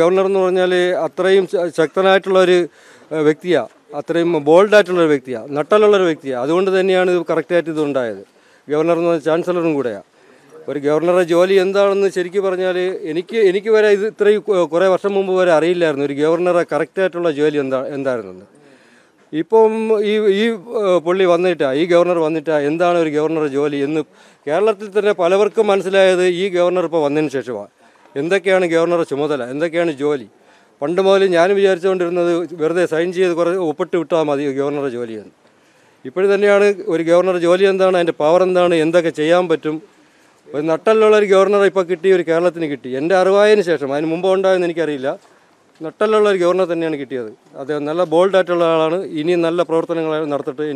Governor എന്ന് പറഞ്ഞാൽ അത്രയും ശക്തനായിട്ടുള്ളൊരു വ്യക്തിയാണ് അത്രയും ബോൾഡായിട്ടുള്ളൊരു വ്യക്തിയാണ് നട്ടലുള്ളൊരു വ്യക്തിയാണ് അതുകൊണ്ട് തന്നെയാണ് ഇത് കറക്റ്റായിട്ട് ഇതുണ്ടായത്. ഗവർണർ എന്ന് പറഞ്ഞാൽ ചാൻസലറും കൂടെയാണ് ഒരു ഗവർണറുടെ ജോലി എന്താണെന്ന് ശരിക്കും പറഞ്ഞാൽ എനിക്ക് എനിക്ക് വരെ ഇത് ഇത്രയും കുറേ വർഷം മുമ്പ് വരെ അറിയില്ലായിരുന്നു ഒരു ഗവർണറെ കറക്റ്റായിട്ടുള്ള ജോലി എന്താ എന്തായിരുന്നെന്ന്. ഇപ്പം ഈ ഈ പുള്ളി വന്നിട്ടാ ഈ ഗവർണർ വന്നിട്ടാ എന്താണ് ഒരു ഗവർണറുടെ ജോലി എന്ന് കേരളത്തിൽ തന്നെ പലവർക്കും മനസ്സിലായത് ഈ ഗവർണർ ഇപ്പോൾ വന്നതിന് ശേഷമാണ് എന്തൊക്കെയാണ് ഗവർണറുടെ ചുമതല? എന്തൊക്കെയാണ് ജോലി? പണ്ട് മുതൽ ഞാനും വിചാരിച്ചുകൊണ്ടിരുന്നത് വെറുതെ സൈൻ ചെയ്ത് കുറേ ഒപ്പിട്ട് വിട്ടാൽ മതി ഗവർണറുടെ ജോലിയെന്ന് ഇപ്പോഴും തന്നെയാണ് ഒരു ഗവർണറുടെ ജോലി എന്താണ് അതിന്റെ പവർ എന്താണ് എന്തൊക്കെ ചെയ്യാൻ പറ്റും? ഒരു നട്ടലുള്ള ഒരു ഗവർണറെ ഇപ്പോൾ കിട്ടി ഒരു കേരളത്തിന് കിട്ടി. എന്റെ അറിവായതിനു ശേഷം അതിന് മുമ്പ് ഉണ്ടായെന്ന് എനിക്കറിയില്ല. നട്ടലുള്ള ഒരു ഗവർണർ തന്നെയാണ് കിട്ടിയത്. അദ്ദേഹം നല്ല ബോൾഡായിട്ടുള്ള ആളാണ്. ഇനിയും നല്ല പ്രവർത്തനങ്ങൾ നടത്തിട്ട്